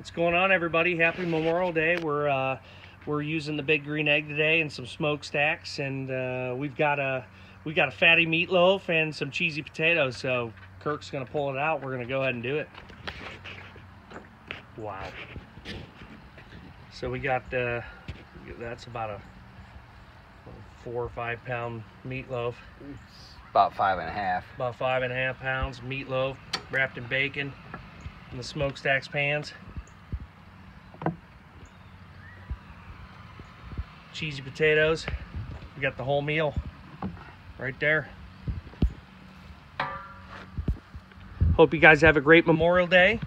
What's going on, everybody? Happy Memorial Day. We're uh, we're using the big green egg today and some Smoke Staxx, and uh, we've got a we got a fatty meatloaf and some cheesy potatoes. So Kirk's gonna pull it out. We're gonna go ahead and do it. Wow. So we got uh, that's about a four or five pound meatloaf. About five and a half. About five and a half pounds meatloaf wrapped in bacon in the Smoke Staxx pans. Cheesy potatoes. We got the whole meal right there. Hope you guys have a great Memorial Day.